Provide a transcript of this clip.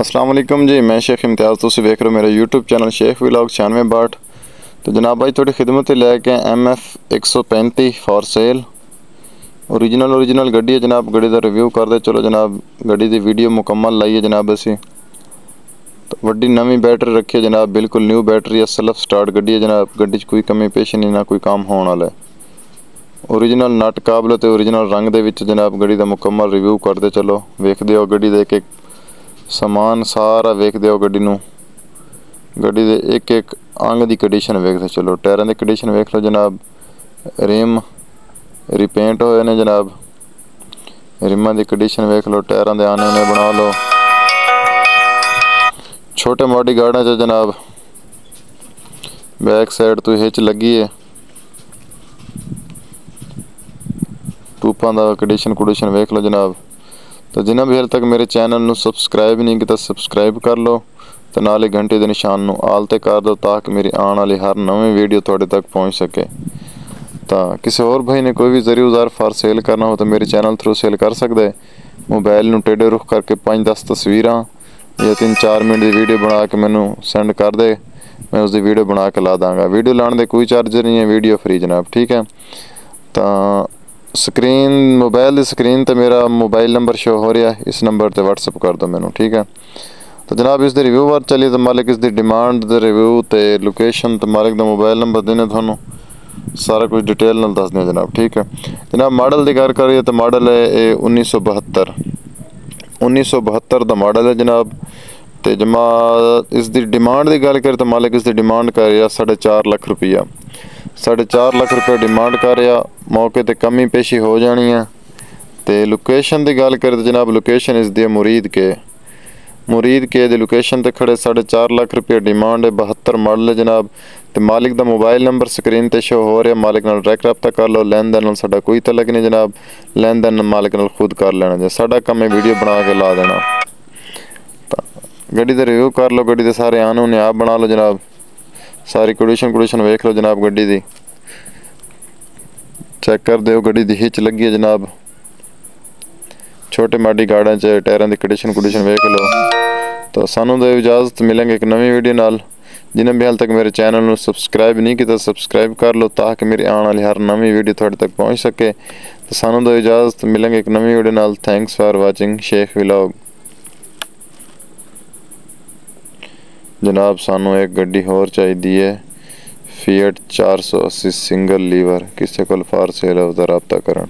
ਅਸਲਾਮ ਵਾਲੇਕੁਮ ਜੀ ਮੈਂ ਸ਼ੇਖ ਇਮਤਿਆਜ਼ ਤੁਸੀਂ ਵੇਖ ਰਹੇ ਹੋ ਮੇਰਾ YouTube ਚੈਨਲ ਸ਼ੇਖ ਵਲੌਗ 9662 ਤੇ ਜਨਾਬ ਅੱਜ ਤੁਹਾਡੀ ਖਿਦਮਤ ਤੇ ਲੈ ਕੇ MF 135 for sale original original ਗੱਡੀ ਹੈ ਜਨਾਬ ਗੱਡੀ ਦਾ ਰਿਵਿਊ ਕਰਦੇ ਚਲੋ ਜਨਾਬ ਗੱਡੀ ਦੀ ਵੀਡੀਓ ਮੁਕੰਮਲ ਲਾਈਏ ਜਨਾਬ ਅਸੀਂ ਵੱਡੀ ਨਵੀਂ ਬੈਟਰੀ ਰੱਖੀ ਹੈ ਜਨਾਬ ਬਿਲਕੁਲ ਨਿਊ ਬੈਟਰੀ ਹੈ ਸਲਫ ਸਟਾਰਟ ਗੱਡੀ ਹੈ ਜਨਾਬ ਗੱਡੀ 'ਚ ਕੋਈ ਕਮੀ ਪੇਸ਼ ਨਹੀਂ ਨਾ ਕੋਈ ਕੰਮ ਹੋਣ ਵਾਲਾ ਹੈ ਓਰੀਜਨਲ ਨਟ ਕਾਬਲ ਤੇ ਓਰੀਜਨਲ ਰੰਗ ਦੇ ਵਿੱਚ ਜਨਾਬ ਗੱਡੀ ਦਾ ਮੁਕੰਮਲ ਰਿਵਿਊ ਕਰਦੇ ਚਲੋ ਵੇਖਦੇ ਹੋ ਗੱਡੀ ਦੇ ਇੱਕ ਇੱਕ ਸਮਾਨ ਸਾਰਾ ਵੇਖਦੇ ਹੋ ਗੱਡੀ ਨੂੰ। ਗੱਡੀ ਦੇ ਇੱਕ ਇੱਕ ਅੰਗ ਦੀ ਕੰਡੀਸ਼ਨ ਵੇਖਦੇ ਚਲੋ, ਟਾਇਰਾਂ ਦੀ ਕੰਡੀਸ਼ਨ ਵੇਖ ਲਓ ਜਨਾਬ। ਰਿਮ ਰਿਪੇਂਟ ਹੋਏ ਨੇ ਜਨਾਬ। ਰਿਮਾਂ ਦੀ ਕੰਡੀਸ਼ਨ ਵੇਖ ਲਓ, ਟਾਇਰਾਂ ਦੇ ਆਨੇ ਨੇ, ਬਣਾ ਲਓ। ਛੋਟੇ ਮੋਟੀ ਗਾੜਾਂ 'ਚ ਜਨਾਬ। ਬੈਕ ਸਾਈਡ ਤੋਂ ਹਿੱਚ ਲੱਗੀ ਹੈ ਟੂਪਾਂ ਦਾ ਕੰਡੀਸ਼ਨ ਕੰਡੀਸ਼ਨ ਵੇਖ ਲਓ ਜਨਾਬ। ਤਾਂ ਜਿਨ੍ਹਾਂ ਵੀ ਹਾਲੇ ਤੱਕ ਮੇਰੇ ਚੈਨਲ ਨੂੰ ਸਬਸਕ੍ਰਾਈਬ ਨਹੀਂ ਕੀਤਾ ਸਬਸਕ੍ਰਾਈਬ ਕਰ ਲਓ ਤੇ ਨਾਲੇ ਘੰਟੇ ਦੇ ਨਿਸ਼ਾਨ ਨੂੰ ਆਲ ਤੇ ਕਰ ਦਿਓ ਤਾਂ ਕਿ ਮੇਰੀ ਆਉਣ ਵਾਲੀ ਹਰ ਨਵੀਂ ਵੀਡੀਓ ਤੁਹਾਡੇ ਤੱਕ ਪਹੁੰਚ ਸਕੇ। ਤਾਂ ਕਿਸੇ ਹੋਰ ਭਾਈ ਨੇ ਕੋਈ ਵੀ ਜ਼ਰੀ ਉਜ਼ਾਰ ਫਾਰ ਸੇਲ ਕਰਨਾ ਹੋ ਤਾਂ ਮੇਰੇ ਚੈਨਲ ਥਰੂ ਸੇਲ ਕਰ ਸਕਦੇ। ਮੋਬਾਈਲ ਨੂੰ ਟੇਡੇ ਰੁਖ ਕਰਕੇ 5-10 ਤਸਵੀਰਾਂ ਜਾਂ 3-4 ਮਿੰਟ ਦੀ ਵੀਡੀਓ ਬਣਾ ਕੇ ਮੈਨੂੰ ਸੈਂਡ ਕਰ ਦੇ। ਮੈਂ ਉਸ ਦੀ ਵੀਡੀਓ ਬਣਾ ਕੇ ਲਾ ਦਾਂਗਾ। ਵੀਡੀਓ ਲਾਉਣ ਦੇ ਕੋਈ ਚਾਰਜ ਨਹੀਂ ਹੈ ਵੀਡੀਓ ਫ੍ਰੀ ਜਨਾਬ, ਠੀਕ ਹੈ? ਤਾਂ ਸਕਰੀਨ ਮੋਬਾਈਲ ਦੀ ਸਕਰੀਨ ਤੇ ਮੇਰਾ ਮੋਬਾਈਲ ਨੰਬਰ ਸ਼ੋ ਹੋ ਰਿਹਾ ਇਸ ਨੰਬਰ ਤੇ WhatsApp ਕਰ ਦਿਓ ਮੈਨੂੰ, ਠੀਕ ਹੈ? ਤਾਂ ਜਨਾਬ, ਇਸ ਦੇ ਰਿਵਿਊ ਵਾਰ ਚੱਲੀਏ ਤਾਂ ਮਾਲਕ ਇਸ ਦੀ ਡਿਮਾਂਡ ਦੇ ਰਿਵਿਊ ਤੇ ਲੋਕੇਸ਼ਨ ਤੇ ਮਾਲਕ ਦਾ ਮੋਬਾਈਲ ਨੰਬਰ ਦੇਣੇ ਤੁਹਾਨੂੰ। ਸਾਰਾ ਕੁਝ ਡਿਟੇਲ ਨਾਲ ਦੱਸ ਦਿਓ ਜਨਾਬ, ਠੀਕ ਹੈ? ਜਨਾਬ ਮਾਡਲ ਦੀ ਗੱਲ ਕਰੀਏ ਤਾਂ ਮਾਡਲ ਹੈ ਇਹ 1972 1972 ਦਾ ਮਾਡਲ ਹੈ ਜਨਾਬ। ਤੇ ਜਮਾ ਇਸ ਦੀ ਡਿਮਾਂਡ ਦੀ ਗੱਲ ਕਰੀਏ ਤਾਂ ਮਾਲਕ ਇਸ ਦੀ ਡਿਮਾਂਡ ਕਰ ਰਿਹਾ 4.5 ਲੱਖ ਰੁਪਈਆ। 4.5 ਲੱਖ ਰੁਪਏ ਡਿਮਾਂਡ ਕਰ ਰਿਹਾ। ਮੌਕੇ ਤੇ ਕਮੀ ਪੇਸ਼ੀ ਹੋ ਜਾਣੀ ਆ। ਤੇ ਲੋਕੇਸ਼ਨ ਦੀ ਗੱਲ ਕਰੀਏ ਤਾਂ ਜਨਾਬ ਲੋਕੇਸ਼ਨ ਇਸ ਦੀ ਮੁਰੀਦ ਕੇ। ਮੁਰੀਦ ਕੇ ਦੇ ਲੋਕੇਸ਼ਨ ਤੇ ਖੜੇ 4.5 ਲੱਖ ਰੁਪਏ ਡਿਮਾਂਡ ਹੈ 72 ਮਾਡਲ ਜਨਾਬ। ਤੇ ਮਾਲਿਕ ਦਾ ਮੋਬਾਈਲ ਨੰਬਰ ਸਕਰੀਨ ਤੇ ਸ਼ੋ ਹੋ ਰਿਹਾ, ਮਾਲਕ ਨਾਲ ਡਾਇਰੈਕਟ ਰਾਬਤਾ ਕਰ ਲਓ, ਲੈਣ ਦੇਣ ਨਾਲ ਸਾਡਾ ਕੋਈ ਤਲਕ ਨਹੀਂ ਜਨਾਬ। ਲੈਣ ਦੇਣ ਮਾਲਕ ਨਾਲ ਖੁਦ ਕਰ ਲੈਣਾ ਜੇ, ਸਾਡਾ ਕੰਮ ਹੈ ਵੀਡੀਓ ਬਣਾ ਕੇ ਲਾ ਦੇਣਾ। ਤਾਂ ਗੱਡੀ ਦਾ ਰਿਵਿਊ ਕਰ ਲਓ, ਗੱਡੀ ਦੇ ਸਾਰੇ ਆਨ ਉਹਨੇ ਆਪ ਬਣਾ ਲਓ ਜਨਾਬ। ਸਾਰੀ ਕੰਡੀਸ਼ਨ ਕੰਡੀਸ਼ਨ ਵੇਖ ਲਓ ਜਨਾਬ ਗੱਡੀ ਦੀ। ਚੈੱਕ ਕਰ ਦਿਓ, ਗੱਡੀ ਦੀ ਹਿੱਚ ਲੱਗੀ ਹੈ ਜਨਾਬ। ਛੋਟੇ ਮਾਡੀ ਗਾੜਾਂ 'ਚ ਟਾਇਰਾਂ ਦੀ ਕੰਡੀਸ਼ਨ ਕੰਡੀਸ਼ਨ ਵੇਖ ਲਓ। ਤਾਂ ਸਾਨੂੰ ਦੇ ਇਜਾਜ਼ਤ ਮਿਲਾਂਗੇ ਇੱਕ ਨਵੀਂ ਵੀਡੀਓ ਨਾਲ। ਜਿਨ੍ਹਾਂ ਵੀ ਹਾਲ ਤੱਕ ਮੇਰੇ ਚੈਨਲ ਨੂੰ ਸਬਸਕ੍ਰਾਈਬ ਨਹੀਂ ਕੀਤਾ ਸਬਸਕ੍ਰਾਈਬ ਕਰ ਲਓ ਤਾਂ ਕਿ ਮੇਰੇ ਆਉਣ ਵਾਲੀ ਹਰ ਨਵੀਂ ਵੀਡੀਓ ਤੁਹਾਡੇ ਤੱਕ ਪਹੁੰਚ ਸਕੇ। ਤਾਂ ਸਾਨੂੰ ਦੇ ਇਜਾਜ਼ਤ ਮਿਲਾਂਗੇ ਇੱਕ ਨਵੀਂ ਵੀਡੀਓ ਨਾਲ। Thanks for watching Sheikh vlog ਜਨਾਬ, ਸਾਨੂੰ ਇੱਕ ਗੱਡੀ ਹੋਰ ਚਾਹੀਦੀ ਹੈ। ਫੀਟ 480 ਸਿੰਗਲ ਲੀਵਰ ਕਿਸੇ ਕੋਲ ਫਾਰ ਸੇਲ ਹੈ ਉਹਦਾ ਰਾਬਤਾ ਕਰਨ।